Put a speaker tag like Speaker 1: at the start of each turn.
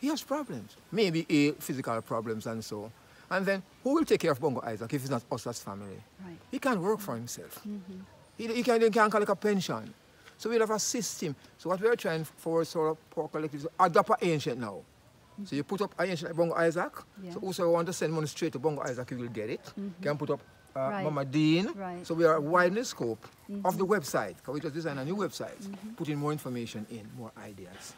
Speaker 1: he has problems. Maybe a physical problems and so. And then who will take care of Bongo Isaac if it's not us as family?
Speaker 2: Right.
Speaker 1: He can't work for himself. Mm-hmm. He, he, can't, he can't collect a pension. So we'll have a system. So what we're trying for is sort of poor collectives, adopt an ancient now. So you put up an ancient like Bongo Isaac.
Speaker 2: Yeah.
Speaker 1: So whosoever want to send money straight to Bongo Isaac, you will get it. Mm-hmm. Can put up uh,
Speaker 2: Right.
Speaker 1: Mama Dean.
Speaker 2: Right.
Speaker 1: So we are widening the scope of the mm-hmm. website. Because we just design a new website, putting more information in, more ideas.